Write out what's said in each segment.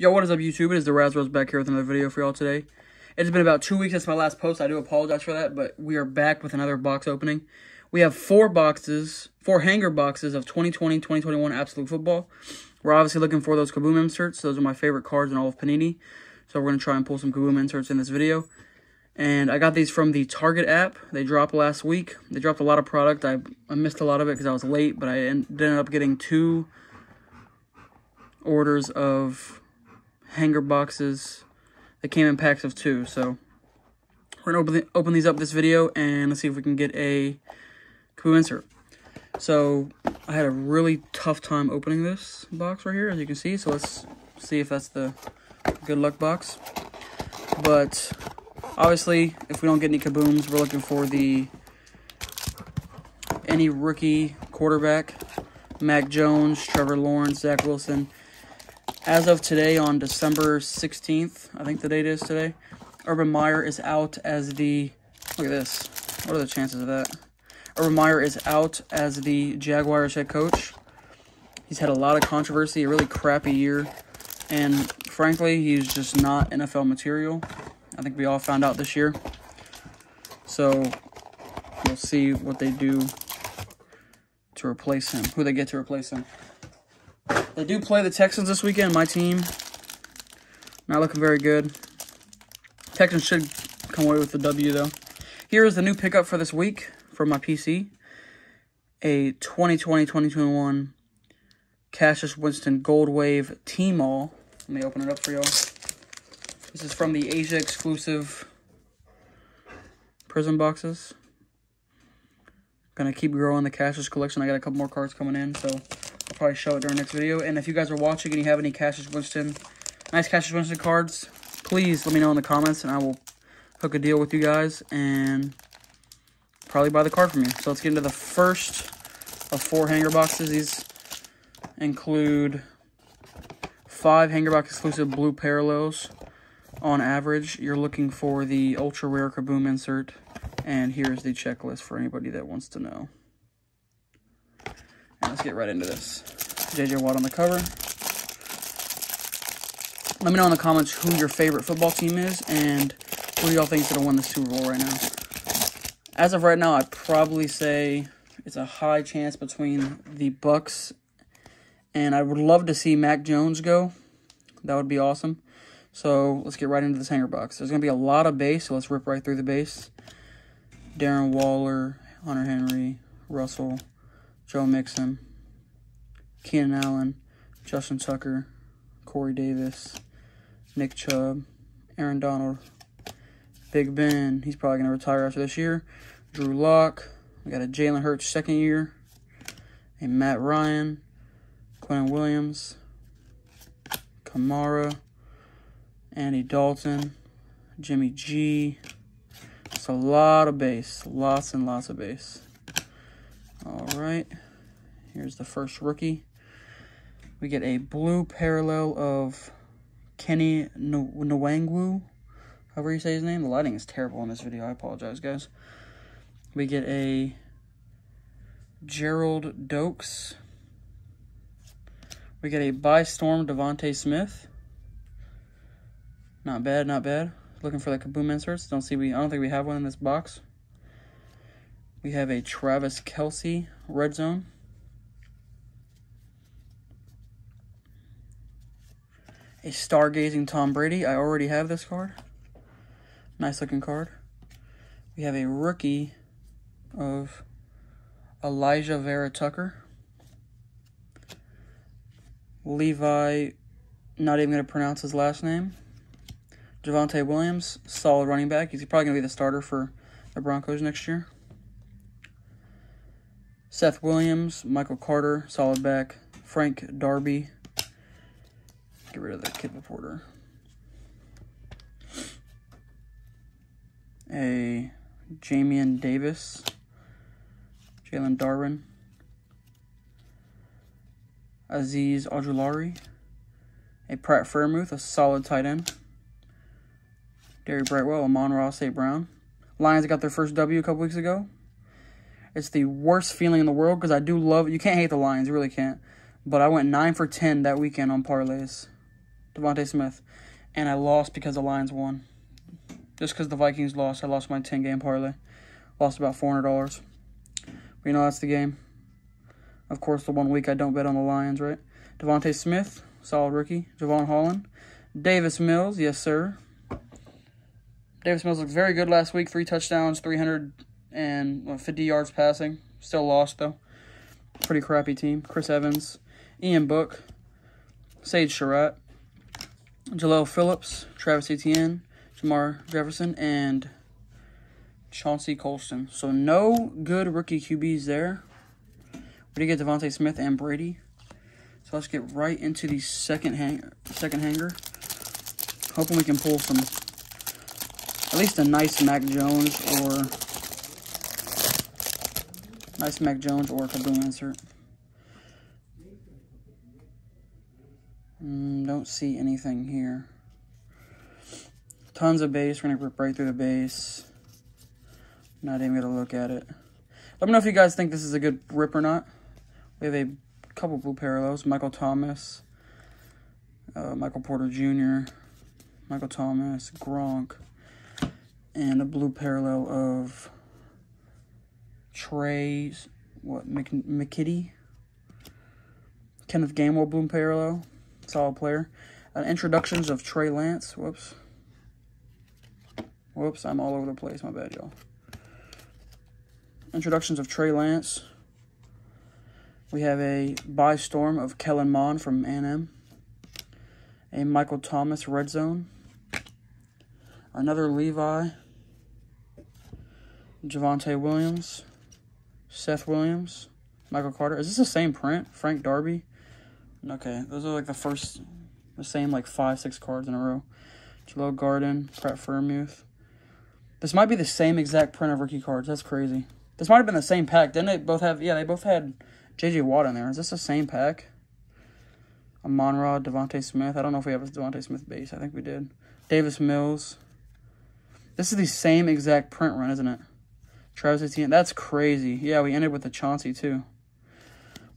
Yo, what is up, YouTube? It is the RazzBros back here with another video for y'all today. It's been about two weeks since my last post. I do apologize for that, but we are back with another box opening. We have four boxes, four hanger boxes of 2020-2021 Absolute Football. We're obviously looking for those Kaboom inserts. Those are my favorite cards in all of Panini. So we're going to try and pull some Kaboom inserts in this video. And I got these from the Target app. They dropped last week. They dropped a lot of product. I, I missed a lot of it because I was late, but I ended up getting two orders of hanger boxes that came in packs of two. So we're going to open, open these up this video and let's see if we can get a Kaboom insert. So I had a really tough time opening this box right here, as you can see. So let's see if that's the good luck box. But obviously, if we don't get any kabooms, we're looking for the any rookie quarterback. Mac Jones, Trevor Lawrence, Zach Wilson, as of today, on December 16th, I think the date is today, Urban Meyer is out as the. Look at this. What are the chances of that? Urban Meyer is out as the Jaguars head coach. He's had a lot of controversy, a really crappy year, and frankly, he's just not NFL material. I think we all found out this year. So we'll see what they do to replace him, who they get to replace him. They do play the Texans this weekend. My team not looking very good. Texans should come away with the W, though. Here is the new pickup for this week for my PC. A 2020-2021 Cassius Winston Gold Wave Team All. Let me open it up for y'all. This is from the Asia exclusive Prizm boxes. Gonna keep growing the Cassius collection. I got a couple more cards coming in, so probably show it during next video. And if you guys are watching and you have any Cassius Winston, nice Cassius Winston cards, please let me know in the comments and I will hook a deal with you guys and probably buy the card from you. So let's get into the first of four hanger boxes. These include five hanger box exclusive blue parallels. On average, you're looking for the ultra rare Kaboom insert. And here's the checklist for anybody that wants to know. Let's get right into this. JJ Watt on the cover. Let me know in the comments who your favorite football team is and who y'all think is going to win the Super Bowl right now. As of right now, I'd probably say it's a high chance between the Bucs and I would love to see Mac Jones go. That would be awesome. So let's get right into this hanger box. There's going to be a lot of base, so let's rip right through the base. Darren Waller, Hunter Henry, Russell, Joe Mixon, Keenan Allen, Justin Tucker, Corey Davis, Nick Chubb, Aaron Donald, Big Ben. He's probably going to retire after this year. Drew Lock. We got a Jalen Hurts second year. A Matt Ryan, Quentin Williams, Kamara, Andy Dalton, Jimmy G. It's a lot of base. Lots and lots of base. All right. Here's the first rookie. We get a blue parallel of Kene Nwangwu. However you say his name. The lighting is terrible in this video. I apologize, guys. We get a Gerald Doaks. We get a by Storm DeVonta Smith. Not bad, not bad. Looking for the Kaboom inserts. Don't see we I don't think we have one in this box. We have a Travis Kelce red zone. A stargazing Tom Brady. I already have this card. Nice looking card. We have a rookie of Alijah Vera-Tucker. Levi, not even going to pronounce his last name. Javonte Williams, solid running back. He's probably going to be the starter for the Broncos next year. Seth Williams, Michael Carter, solid back. Frank Darby. Get rid of the kid reporter. A Jamin Davis. Jaelon Darden. Azeez Ojulari. A Pratt Freiermuth, a solid tight end. Gary Brightwell, Amon-Ra St. Brown. Lions got their first W a couple weeks ago. It's the worst feeling in the world because I do love You can't hate the Lions, you really can't. But I went 9 for 10 that weekend on parlays. DeVonta Smith. And I lost because the Lions won. Just because the Vikings lost, I lost my 10 game parlay. Lost about $400. But you know, that's the game. Of course, the one week I don't bet on the Lions, right? DeVonta Smith, solid rookie. Jevon Holland. Davis Mills, yes, sir. Davis Mills looked very good last week. Three touchdowns, 350 yards passing. Still lost, though. Pretty crappy team. Chris Evans, Ian Book, Sage Surratt, Jahlil Phillips, Travis Etienne, Jermar Jefferson, and Chauncey Golston. So no good rookie QBs there. We did get DeVonta Smith and Brady. So let's get right into the second hang second hanger. Hoping we can pull some at least a nice Mac Jones or nice Mac Jones or Kaboom insert. Mm, don't see anything here. Tons of base. We're going to rip right through the base. Not even going to look at it. Let me know if you guys think this is a good rip or not. We have a couple blue parallels. Michael Thomas, uh, Michael Porter Jr., Michael Thomas, Gronk, and a blue parallel of Trey, what, Mc, McKitty? Kenneth Gainwell blue parallel solid player. Uh, introductions of Trey Lance. Whoops. Whoops, I'm all over the place. My bad, y'all. Introductions of Trey Lance. We have a by storm of Kellen Mond from A&M. A Michael Thomas red zone. Another Levi. Javonte Williams. Seth Williams. Michael Carter. Is this the same print? Frank Darby. Okay, those are like the first, the same like five, six cards in a row. Jaelon Darden, Pratt Freiermuth. This might be the same exact print of rookie cards. That's crazy. This might have been the same pack. Didn't they both have, yeah, they both had J.J. Watt in there. Is this the same pack? Amon Ra, DeVonta Smith. I don't know if we have a DeVonta Smith base. I think we did. Davis Mills. This is the same exact print run, isn't it? Travis Etienne. That's crazy. Yeah, we ended with the Chauncey, too.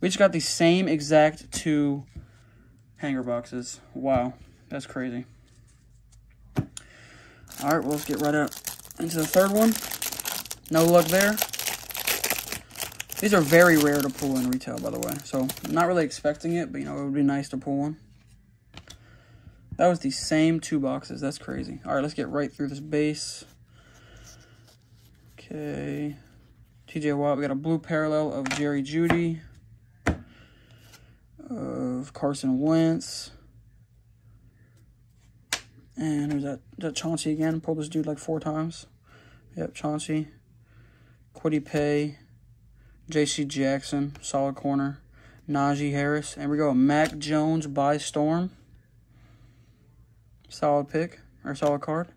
We just got the same exact two hanger boxes. Wow, that's crazy. All right, well, let's get right out into the third one. No luck there. These are very rare to pull in retail, by the way. So, I'm not really expecting it, but, you know, it would be nice to pull one. That was the same two boxes. That's crazy. All right, let's get right through this base. Okay. TJ Watt, we got a blue parallel of Jerry Jeudy. of Carson Wentz. And who's that? That Chauncey again? Pulled this dude like four times. Yep, Chauncey. Kwity Paye. J.C. Jackson, solid corner. Najee Harris. And we go Mac Jones by Storm. Solid pick, or solid card.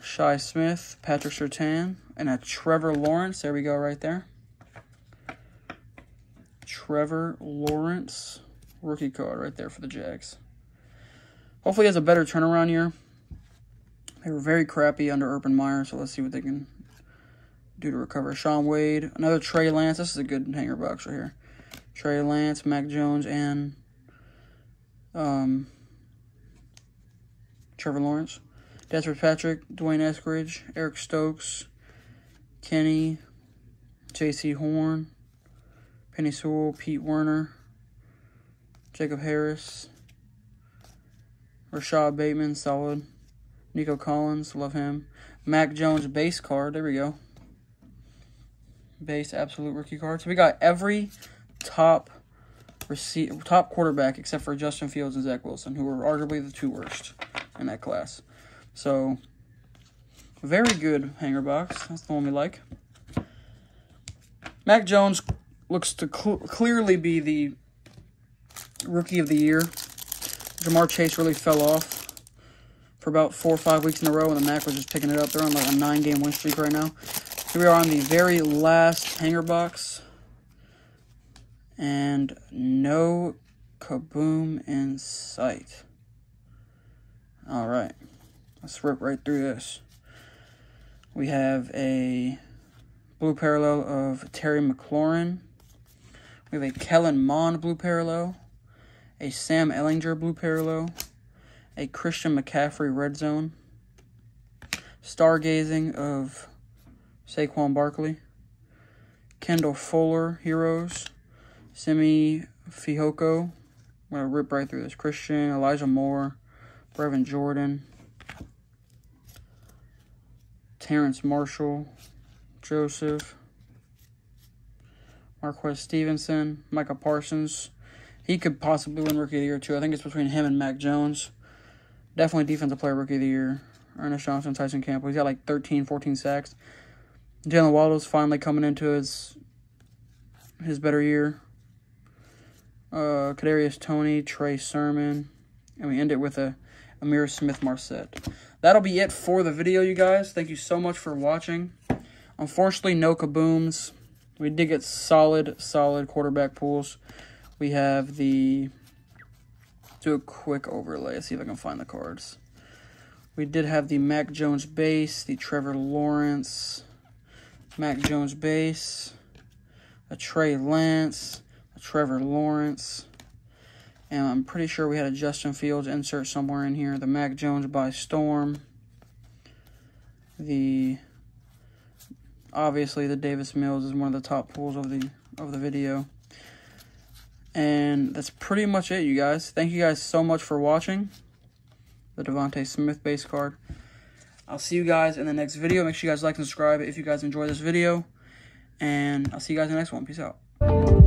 Shi Smith, Patrick Surtain, and a Trevor Lawrence. There we go right there. Trevor Lawrence rookie card right there for the Jags. Hopefully he has a better turnaround year. They were very crappy under Urban Meyer, so let's see what they can do to recover. Shaun Wade, another Trey Lance. This is a good hanger box right here. Trey Lance, Mac Jones, and um, Trevor Lawrence. Desmond Patrick, D'Wayne Eskridge, Eric Stokes, Kenny, Jaycee Horn, Penei Sewell, Pete Werner, Jacob Harris, Rashod Bateman, solid. Nico Collins, love him. Mac Jones base card, there we go. Base absolute rookie card. So we got every top top quarterback except for Justin Fields and Zach Wilson, who were arguably the two worst in that class. So very good hanger box. That's the one we like. Mac Jones looks to cl clearly be the rookie of the year. Ja'Marr Chase really fell off for about four or five weeks in a row, and the Mac was just picking it up. They're on like a nine-game win streak right now. Here we are on the very last hanger box. And no kaboom in sight. All right. Let's rip right through this. We have a blue parallel of Terry McLaurin. We have a Kellen Mond blue parallel, a Sam Ehlinger blue parallel, a Christian McCaffrey red zone, stargazing of Saquon Barkley, Kendall Fuller heroes, Simi Fehoko. I'm gonna rip right through this. Christian, Elijah Moore, Brevin Jordan, Terrence Marshall, Joseph, Marquez Stevenson, Micah Parsons. He could possibly win Rookie of the Year too. I think it's between him and Mac Jones. Definitely Defensive Player Rookie of the Year. Ernest Johnson, Tyson Campbell. He's got like 13, 14 sacks. Jaylen Waddle's finally coming into his his better year. Uh, Kadarius Toney, Trey Sermon, and we end it with a Ihmir Smith-Marsette. That'll be it for the video, you guys. Thank you so much for watching. Unfortunately, no kabooms. We did get solid, solid quarterback pools. We have the... Do a quick overlay. see if I can find the cards. We did have the Mac Jones base, the Trevor Lawrence, Mac Jones base, a Trey Lance, a Trevor Lawrence, and I'm pretty sure we had a Justin Fields insert somewhere in here. The Mac Jones by Storm. The obviously the Davis Mills is one of the top pulls of the of the video. And that's pretty much it, you guys. Thank you guys so much for watching the DeVonta Smith base card. I'll see you guys in the next video. Make sure you guys like and subscribe if you guys enjoy this video. And I'll see you guys in the next one. Peace out.